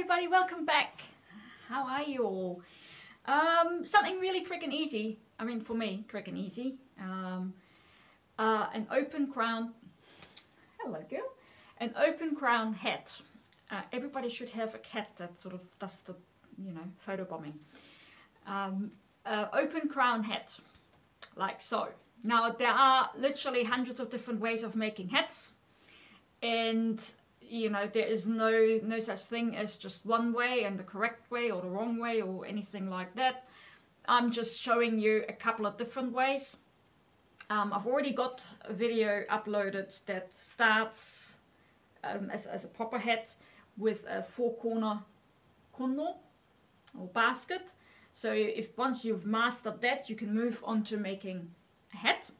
everybody, welcome back. How are you all? Um, something really quick and easy. I mean, for me, quick and easy. Um, uh, an open crown. Hello, girl. An open crown hat. Uh, everybody should have a cat that sort of does the, you know, photo bombing. Um, uh, open crown hat, like so. Now there are literally hundreds of different ways of making hats, and you know there is no no such thing as just one way and the correct way or the wrong way or anything like that. I'm just showing you a couple of different ways. Um, i've already got a video uploaded that starts um, as, as a proper hat with a four corner kono or basket. So if once you've mastered that you can move on to making a hat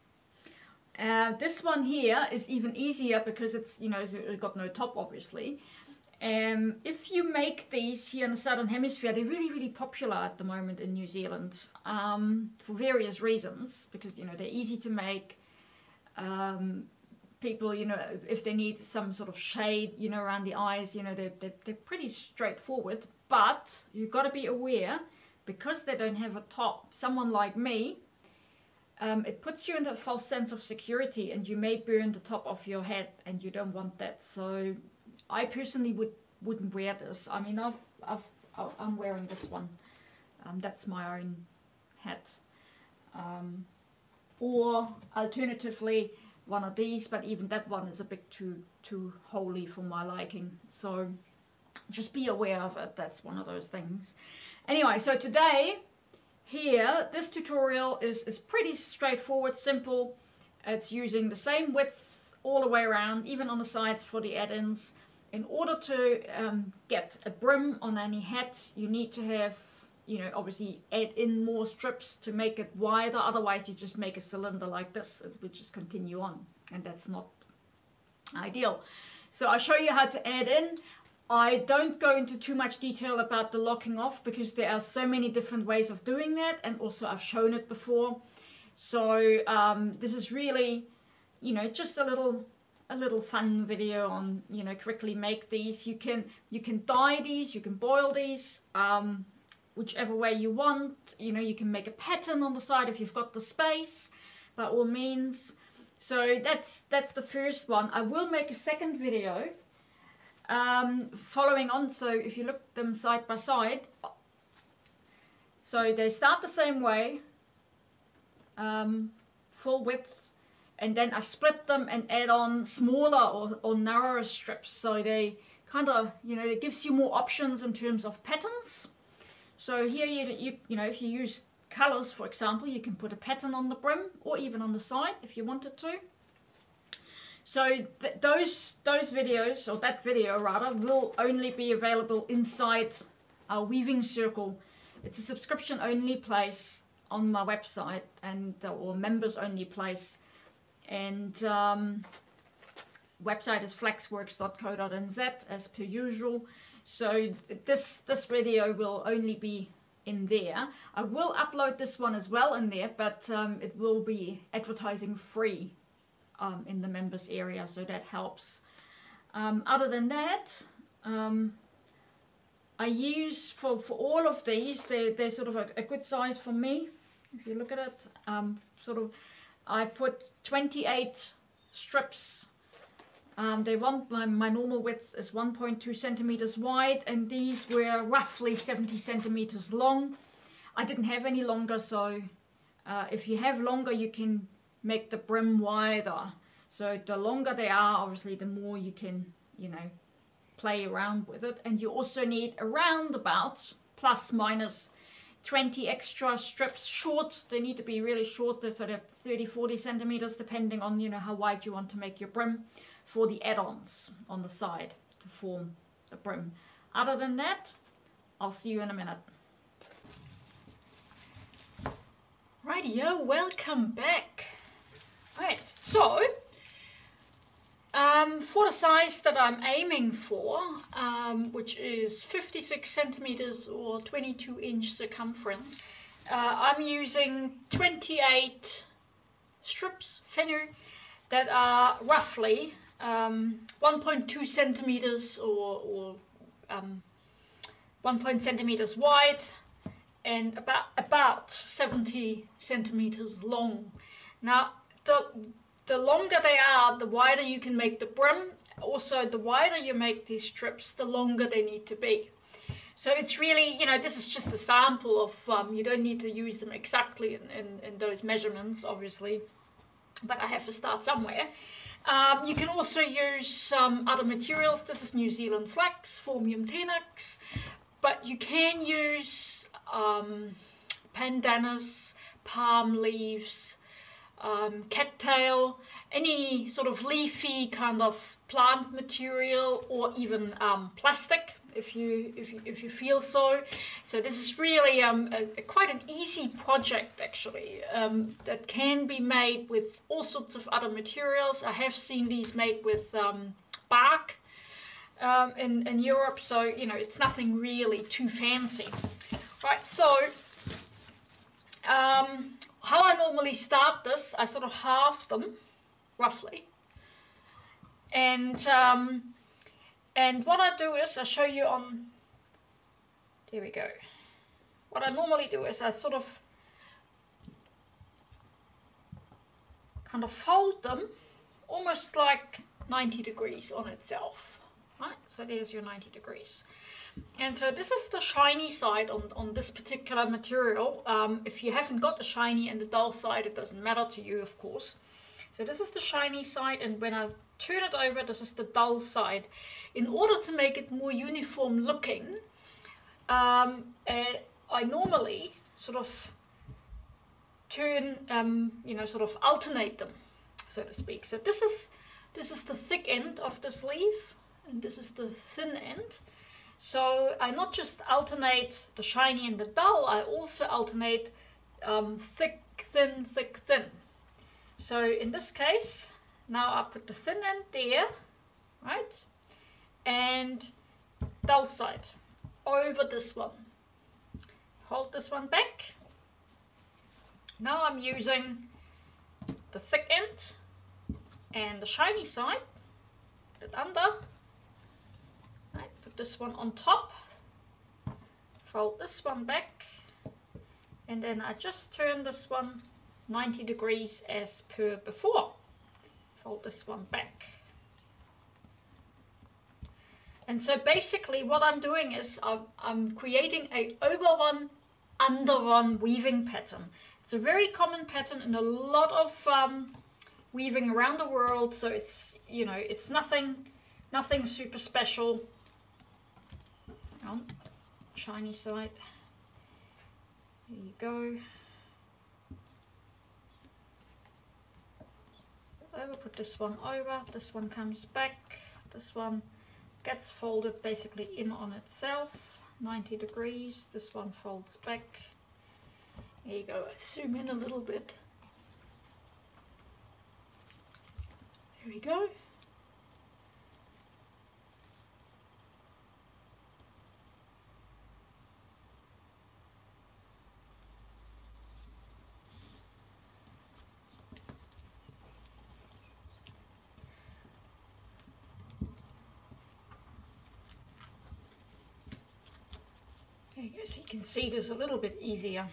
uh, this one here is even easier because it's, you know, it's got no top obviously. Um, if you make these here in the Southern Hemisphere, they're really, really popular at the moment in New Zealand um, for various reasons because, you know, they're easy to make. Um, people, you know, if they need some sort of shade, you know, around the eyes, you know, they're, they're, they're pretty straightforward. But you've got to be aware because they don't have a top, someone like me um, it puts you in a false sense of security and you may burn the top of your head and you don't want that. So I personally would, wouldn't wear this. I mean, I've, I've, I'm wearing this one. Um, that's my own hat. Um, or alternatively, one of these, but even that one is a bit too, too holey for my liking. So just be aware of it. That's one of those things. Anyway, so today here, this tutorial is, is pretty straightforward, simple. It's using the same width all the way around, even on the sides for the add-ins. In order to um, get a brim on any hat, you need to have, you know, obviously add in more strips to make it wider. Otherwise, you just make a cylinder like this. It would just continue on, and that's not ideal. So I'll show you how to add in. I don't go into too much detail about the locking off because there are so many different ways of doing that and also I've shown it before. So um, this is really, you know, just a little a little fun video on, you know, quickly make these. You can you can dye these, you can boil these, um, whichever way you want. You know, you can make a pattern on the side if you've got the space, by all means. So that's that's the first one. I will make a second video um, following on, so if you look them side by side, so they start the same way, um, full width, and then I split them and add on smaller or, or narrower strips. So they kind of, you know, it gives you more options in terms of patterns. So here, you, you, you know, if you use colors, for example, you can put a pattern on the brim or even on the side if you wanted to. So th those those videos, or that video rather, will only be available inside our Weaving Circle. It's a subscription only place on my website and uh, or members only place. And um, website is flaxworx.co.nz as per usual. So this this video will only be in there. I will upload this one as well in there, but um, it will be advertising free um, in the members area, so that helps. Um, other than that, um, I use for, for all of these, they're, they're sort of a, a good size for me. If you look at it, um, sort of, I put 28 strips. Um, they want my, my normal width is 1.2 centimeters wide, and these were roughly 70 centimeters long. I didn't have any longer, so uh, if you have longer, you can make the brim wider. So the longer they are, obviously, the more you can, you know, play around with it. And you also need around about plus minus 20 extra strips short. They need to be really short. They're sort of 30, 40 centimeters, depending on, you know, how wide you want to make your brim for the add-ons on the side to form the brim. Other than that, I'll see you in a minute. Rightio, welcome back. Right, so um, for the size that I'm aiming for, um, which is 56 centimeters or 22 inch circumference, uh, I'm using 28 strips thinner that are roughly um, 1.2 centimeters or, or um, 1. centimeters wide and about about 70 centimeters long. Now the the longer they are, the wider you can make the brim. Also, the wider you make these strips, the longer they need to be. So it's really, you know, this is just a sample of, um, you don't need to use them exactly in, in, in, those measurements, obviously, but I have to start somewhere. Um, you can also use some other materials. This is New Zealand flax, Phormium tenax, but you can use um, pandanus, palm leaves, um, cattail, any sort of leafy kind of plant material or even um, plastic if you, if you if you feel so. So this is really um, a, a quite an easy project actually um, that can be made with all sorts of other materials. I have seen these made with um, bark um, in, in Europe so you know it's nothing really too fancy. Right so um, how I normally start this I sort of halve them roughly and um, and what I do is I show you on, there we go. What I normally do is I sort of kind of fold them almost like 90 degrees on itself. Right, so there's your 90 degrees. And so this is the shiny side on, on this particular material. Um, if you haven't got the shiny and the dull side, it doesn't matter to you, of course. So this is the shiny side, and when I turn it over, this is the dull side. In order to make it more uniform looking, um, uh, I normally sort of turn, um, you know, sort of alternate them, so to speak. So this is this is the thick end of the sleeve, and this is the thin end. So I not just alternate the shiny and the dull, I also alternate um, thick, thin, thick, thin. So in this case, now I put the thin end there, right? And dull side over this one. Hold this one back. Now I'm using the thick end and the shiny side, it under. This one on top. Fold this one back. And then I just turn this one 90 degrees as per before. Fold this one back. And so basically what I'm doing is I'm, I'm creating a over one, under one weaving pattern. It's a very common pattern in a lot of um, weaving around the world. So it's, you know, it's nothing, nothing super special. On, shiny side. There you go. over, put this one over, this one comes back, this one gets folded basically in on itself, 90 degrees, this one folds back. There you go, zoom in a little bit. There we go. See this a little bit easier.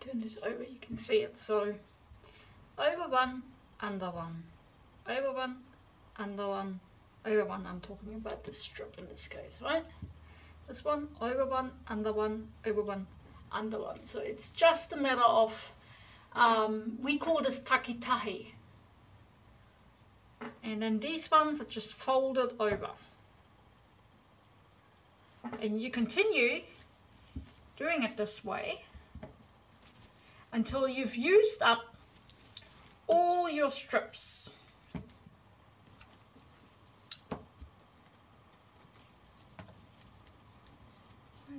Turn this over, you can see it. So over one, under one, over one, under one, over one. I'm talking about this strip in this case, right? This one, over one, under one, over one, under one. So it's just a matter of, um, we call this takitahi. And then these ones are just folded over and you continue doing it this way until you've used up all your strips.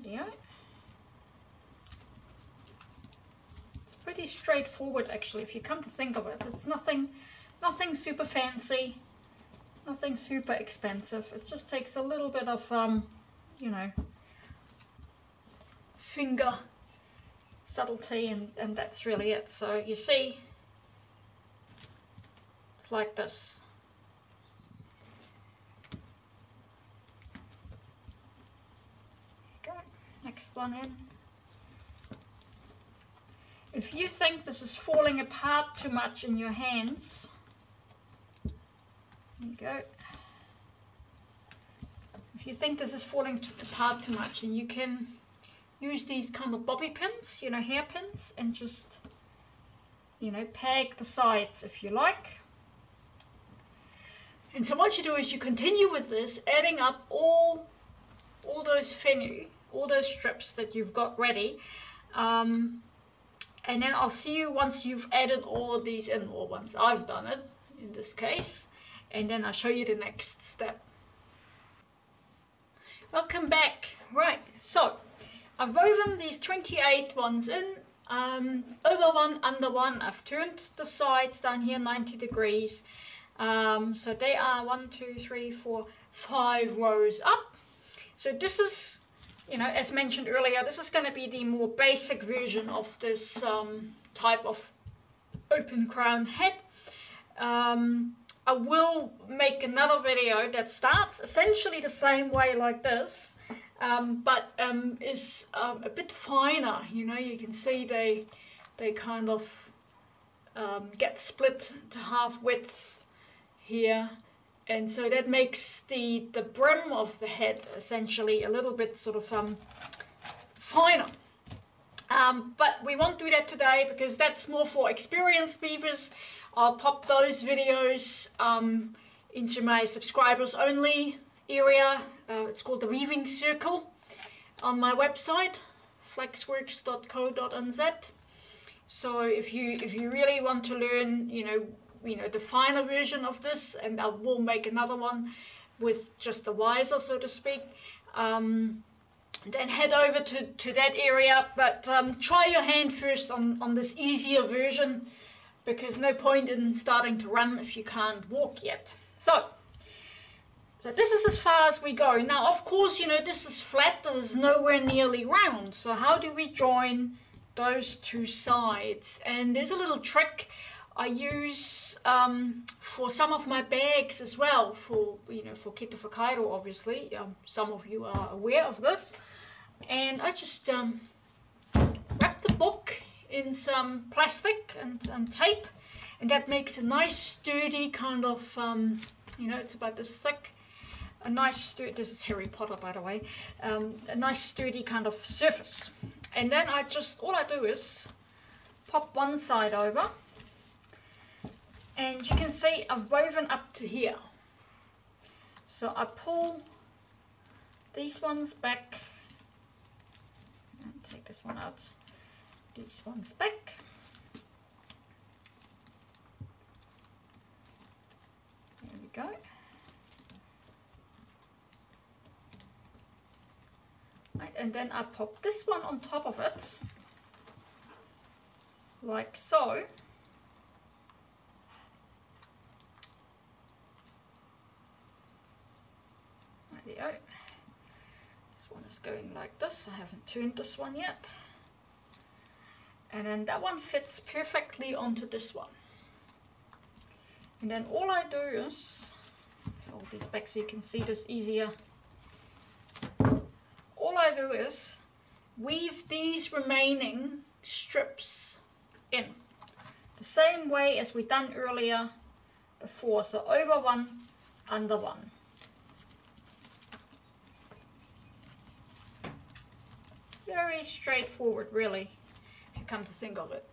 Yeah. It's pretty straightforward actually if you come to think of it. It's nothing nothing super fancy, nothing super expensive. It just takes a little bit of um, you know, finger subtlety and, and that's really it. So you see, it's like this. last one in. If you think this is falling apart too much in your hands, there you go. If you think this is falling apart too much, then you can use these kind of bobby pins, you know, hairpins, and just, you know, peg the sides if you like. And so what you do is you continue with this, adding up all, all those whenu, all those strips that you've got ready. Um, and then I'll see you once you've added all of these in, or once I've done it, in this case. And then I'll show you the next step. Welcome back. Right, so I've woven these 28 ones in, um, over one, under one. I've turned the sides down here 90 degrees. Um, so they are one, two, three, four, five rows up. So this is, you know, as mentioned earlier, this is going to be the more basic version of this um, type of open crown head. Um, I will make another video that starts essentially the same way like this, um, but um, is um, a bit finer. You know, you can see they they kind of um, get split to half width here, and so that makes the the brim of the head essentially a little bit sort of um, finer. Um, but we won't do that today because that's more for experienced weavers. I'll pop those videos um, into my subscribers only area. Uh, it's called the Weaving Circle on my website, flaxworx.co.nz. So if you if you really want to learn, you know, you know the finer version of this, and I will make another one with just the wiser, so to speak. Um, then head over to, to that area, but um, try your hand first on, on this easier version because no point in starting to run if you can't walk yet. So, so this is as far as we go. Now, of course, you know, this is flat, there's nowhere nearly round. So how do we join those two sides? And there's a little trick I use um, for some of my bags as well, for, you know, for Kete Whakairo, obviously. Um, some of you are aware of this. And I just um, wrap the book in some plastic and, tape and that makes a nice sturdy kind of um, you know it's about this thick a nice sturdy this is Harry Potter by the way um, a nice sturdy kind of surface. And then I just all I do is pop one side over and you can see I've woven up to here. So I pull these ones back take this one out these ones back. There we go. Right, and then I pop this one on top of it, like so. There This one is going like this. I haven't turned this one yet and then that one fits perfectly onto this one. And then all I do is hold this back so you can see this easier. All I do is weave these remaining strips in. The same way as we done earlier before so over one under one. Very straightforward really come to think of it.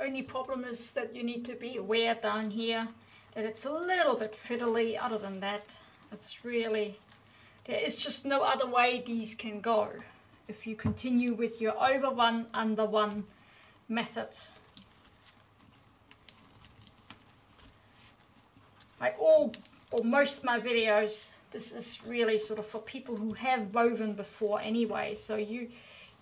Only problem is that you need to be aware down here that it's a little bit fiddly. Other than that, it's really, there is just no other way these can go if you continue with your over one, under one method. Like all or most of my videos, this is really sort of for people who have woven before anyway. So you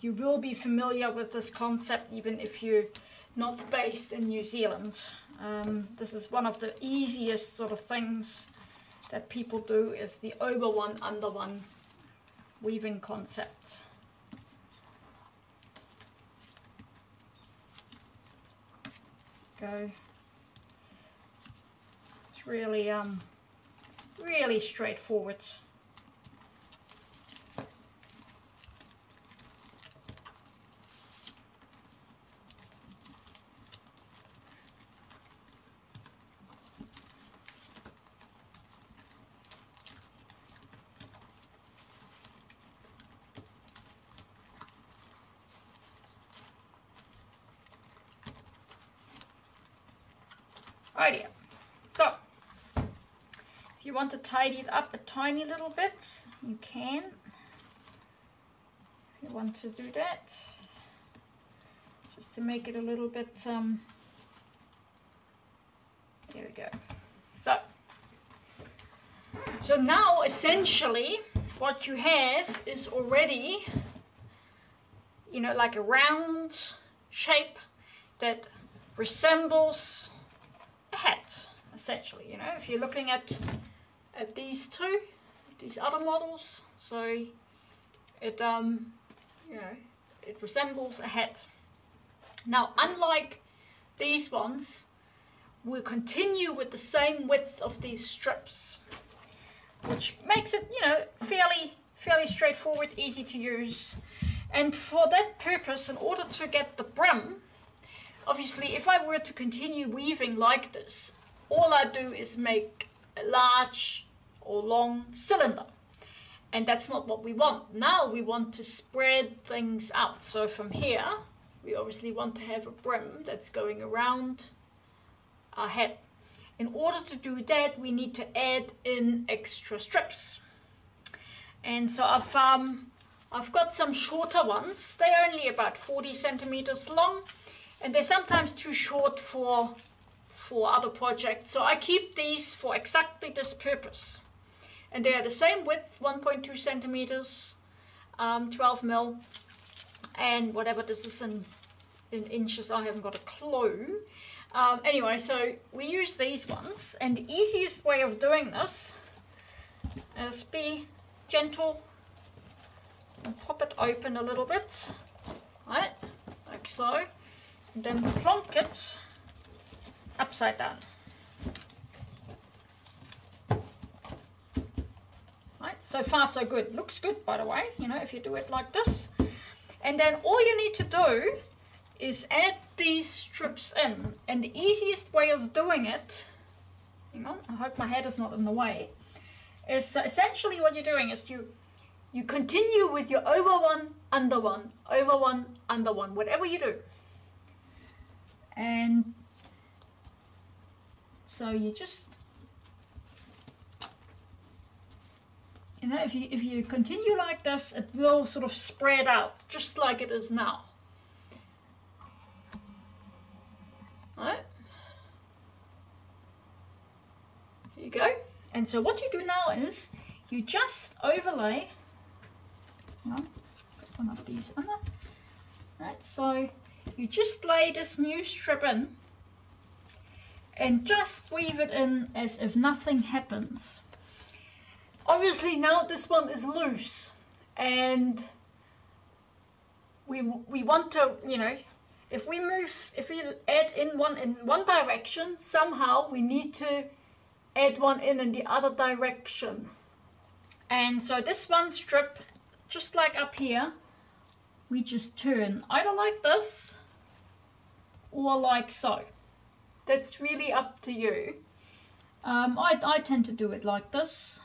you will be familiar with this concept even if you're not based in New Zealand. Um, this is one of the easiest sort of things that people do is the over one under one weaving concept. Go. It's really um really straightforward. Idea. So, if you want to tidy it up a tiny little bit, you can. If you want to do that, just to make it a little bit, um, there we go. So, so now essentially what you have is already, you know, like a round shape that resembles a hat, essentially, you know, if you're looking at, at these two, these other models, so it, um, you know, it resembles a hat. Now, unlike these ones, we'll continue with the same width of these strips, which makes it, you know, fairly, fairly straightforward, easy to use. And for that purpose, in order to get the brim, obviously if I were to continue weaving like this, all I do is make a large or long cylinder. And that's not what we want. Now we want to spread things out. So from here, we obviously want to have a brim that's going around our head. In order to do that, we need to add in extra strips. And so I've, um, I've got some shorter ones. They're only about 40 centimeters long and they're sometimes too short for for other projects. So I keep these for exactly this purpose. And they are the same width, 1.2 centimeters, um, 12 mil, and whatever this is in, in inches, I haven't got a clue. Um, anyway, so we use these ones, and the easiest way of doing this is be gentle and pop it open a little bit, right, like so and then plonk it upside down. Right, so far so good. Looks good by the way, you know, if you do it like this. And then all you need to do is add these strips in. And the easiest way of doing it, hang on, I hope my head is not in the way, is essentially what you're doing is you you continue with your over one, under one, over one, under one, whatever you do and so you just you know if you if you continue like this it will sort of spread out just like it is now. Right here you go. And so what you do now is you just overlay. On, one of these on right so you just lay this new strip in and just weave it in as if nothing happens. Obviously now this one is loose and we, we want to, you know, if we move, if we add in one in one direction, somehow we need to add one in in the other direction. And so this one strip, just like up here, we just turn either like this or like so. That's really up to you. Um, I, I tend to do it like this,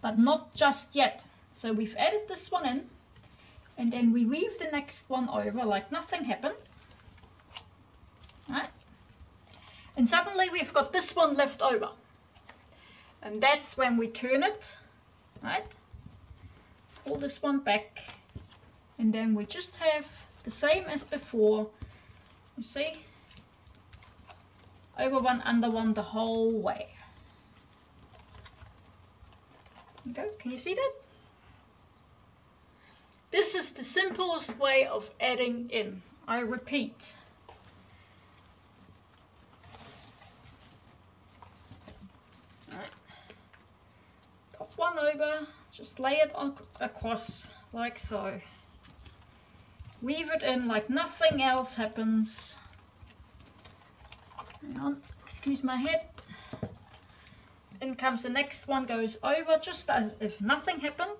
but not just yet. So we've added this one in, and then we weave the next one over like nothing happened. Right? And suddenly we've got this one left over. And that's when we turn it, right? Pull this one back, and then we just have the same as before, you see? Over one, under one the whole way. Go. Can you see that? This is the simplest way of adding in. I repeat. Right. Pop one over, just lay it on across like so. Weave it in like nothing else happens. Hang on, excuse my head. In comes the next one, goes over just as if nothing happened.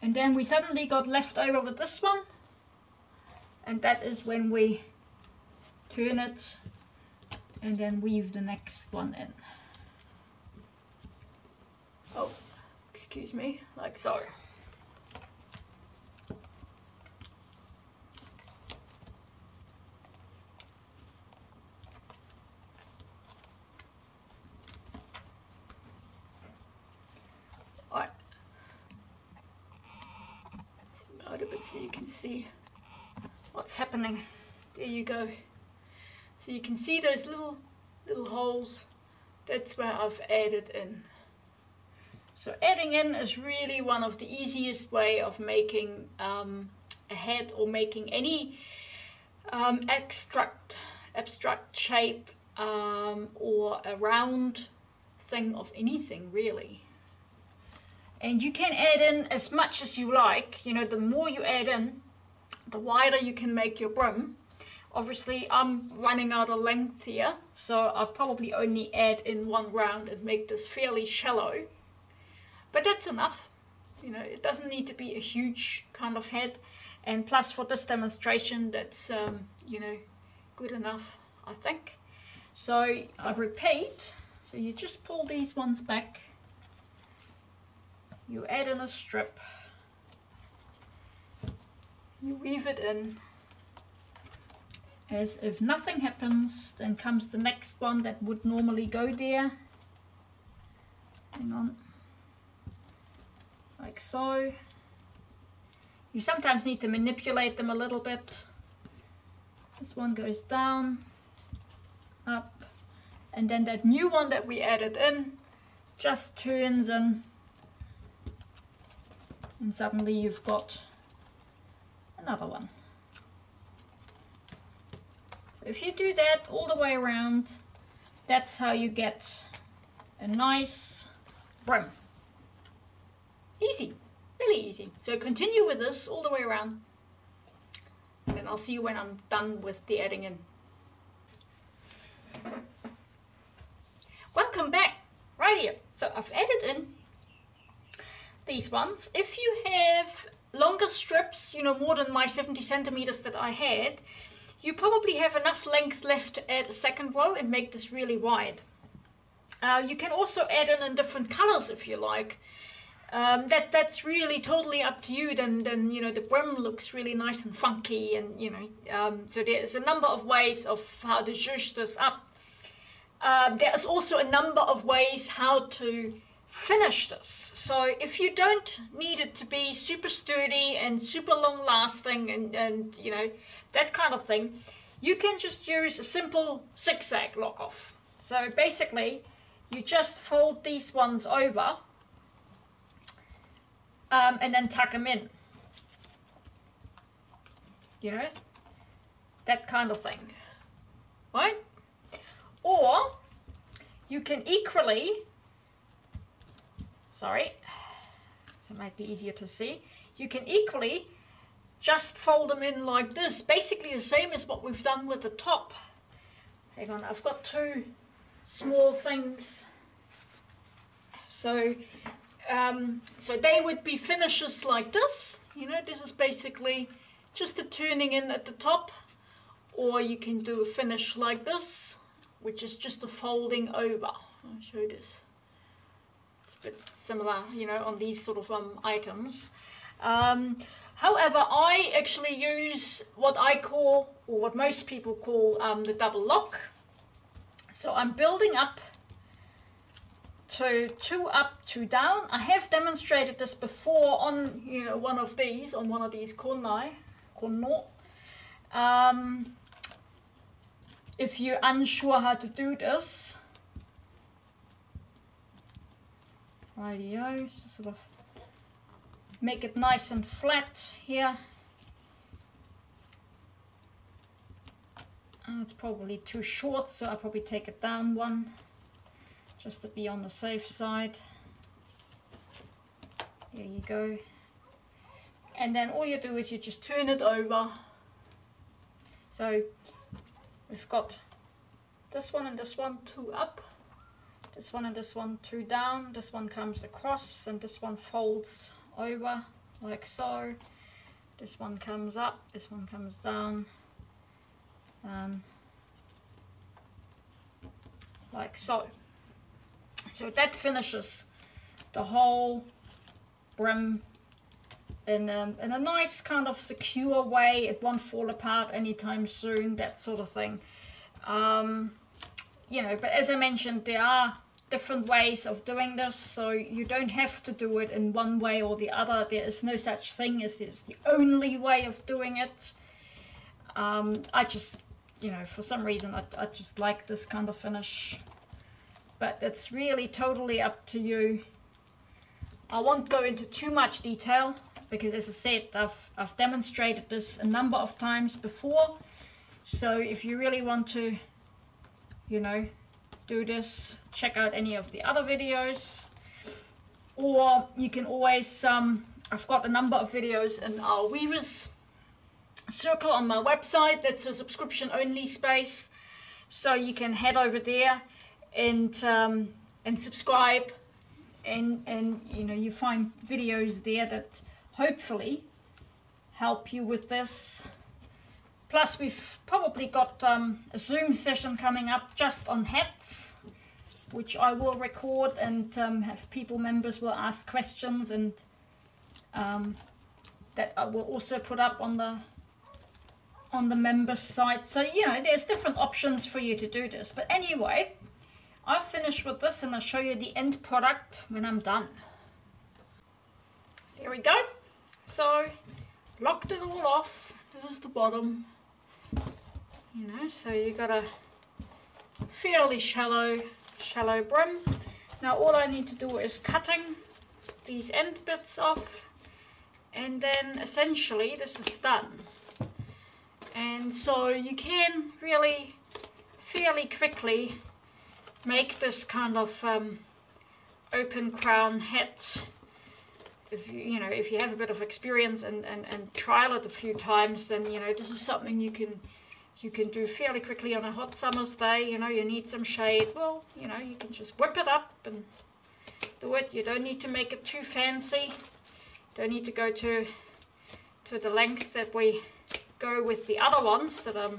And then we suddenly got left over with this one. And that is when we turn it and then weave the next one in. Oh, excuse me, like so you can see what's happening. There you go. So you can see those little little holes. That's where I've added in. So adding in is really one of the easiest way of making um, a head or making any um, abstract abstract shape um, or a round thing of anything really. And you can add in as much as you like. You know, the more you add in, the wider you can make your brim. Obviously, I'm running out of length here, so I'll probably only add in one round and make this fairly shallow. But that's enough. You know, it doesn't need to be a huge kind of head. And plus, for this demonstration, that's, um, you know, good enough, I think. So I repeat, so you just pull these ones back you add in a strip, you weave it in, as if nothing happens, then comes the next one that would normally go there. Hang on. Like so. You sometimes need to manipulate them a little bit. This one goes down, up, and then that new one that we added in just turns in and suddenly you've got another one. If you do that all the way around, that's how you get a nice brim. Easy, really easy. So continue with this all the way around and then I'll see you when I'm done with the adding in. Welcome back, right here. So I've added in these ones. If you have longer strips, you know, more than my 70 centimeters that I had, you probably have enough length left to add a second row and make this really wide. Uh, you can also add in in different colors if you like. Um, that that's really totally up to you. Then then you know the brim looks really nice and funky, and you know um, so there's a number of ways of how to zhuzh this up. Uh, there's also a number of ways how to finish this. So if you don't need it to be super sturdy and super long lasting and, and you know, that kind of thing, you can just use a simple zigzag lock off. So basically, you just fold these ones over um, and then tuck them in. You know, that kind of thing, right? Or you can equally sorry, so it might be easier to see. You can equally just fold them in like this, basically the same as what we've done with the top. Hang on, I've got two small things. So, um, so they would be finishes like this. You know, this is basically just a turning in at the top. Or you can do a finish like this, which is just a folding over. I'll show this similar, you know, on these sort of um, items. Um, however, I actually use what I call, or what most people call, um, the double lock. So I'm building up to two up, two down. I have demonstrated this before on, you know, one of these, on one of these konai, kono. Um, if you're unsure how to do this, Rightio, sort of make it nice and flat here. Uh, it's probably too short, so I'll probably take it down one, just to be on the safe side. There you go. And then all you do is you just turn it over. So we've got this one and this one, two up this one and this one two down this one comes across and this one folds over like so. This one comes up this one comes down um, like so. So that finishes the whole brim in a, in a nice kind of secure way. It won't fall apart anytime soon that sort of thing. Um, you know but as I mentioned there are different ways of doing this, so you don't have to do it in one way or the other. There is no such thing as this the only way of doing it. Um, I just, you know, for some reason I, I just like this kind of finish. But it's really totally up to you. I won't go into too much detail because as I said, I've, I've demonstrated this a number of times before. So if you really want to, you know, do this, check out any of the other videos. Or you can always, um, I've got a number of videos in our Weavers circle on my website. That's a subscription only space. So you can head over there and um, and subscribe and and you know you find videos there that hopefully help you with this plus we've probably got um, a zoom session coming up just on hats which I will record and um, have people members will ask questions and um, that I will also put up on the on the member site so you know there's different options for you to do this but anyway I'll finish with this and I'll show you the end product when I'm done. There we go. So, locked it all off. This is the bottom. You know, so you got a fairly shallow, shallow brim. Now all I need to do is cutting these end bits off and then essentially this is done. And so you can really fairly quickly make this kind of um, open crown hat if you, you know if you have a bit of experience and, and, and trial it a few times then you know this is something you can you can do fairly quickly on a hot summer's day you know you need some shade well you know you can just whip it up and do it you don't need to make it too fancy don't need to go to to the length that we go with the other ones that I'm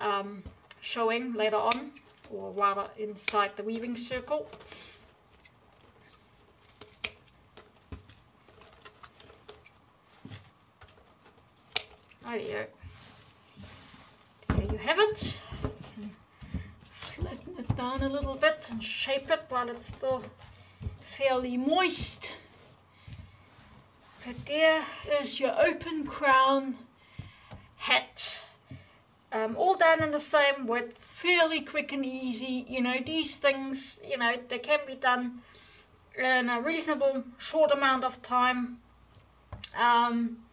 um, showing later on or rather inside the weaving circle. There you go. Have it. Flatten it down a little bit and shape it while it's still fairly moist. But there is your open crown hat um, all done in the same width, fairly quick and easy. You know, these things, you know, they can be done in a reasonable short amount of time. Um,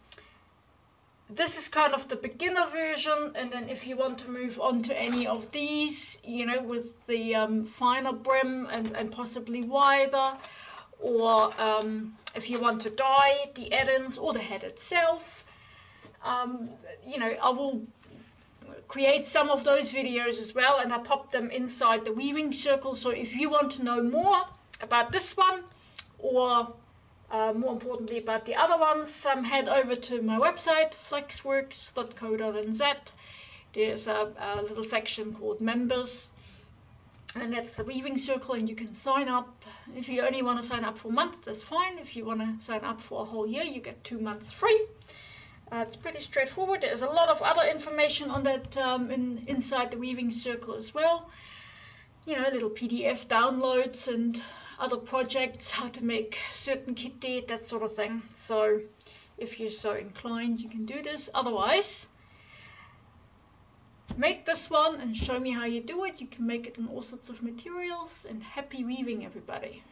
this is kind of the beginner version and then if you want to move on to any of these you know with the um, finer brim and, and possibly wider or um, if you want to dye the add-ins or the head itself um, you know I will create some of those videos as well and I pop them inside the weaving circle. So if you want to know more about this one or uh, more importantly about the other ones um, head over to my website flaxworx.co.nz there's a, a little section called members and that's the weaving circle and you can sign up if you only want to sign up for a month that's fine if you want to sign up for a whole year you get two months free uh, it's pretty straightforward. There's a lot of other information on that um, in, inside the weaving circle as well. You know, little PDF downloads and other projects, how to make certain kit that sort of thing. So if you're so inclined, you can do this. Otherwise, make this one and show me how you do it. You can make it in all sorts of materials and happy weaving everybody.